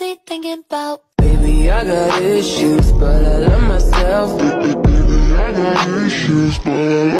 Really thinking about Baby, I got issues, but I love myself. I got issues, but I love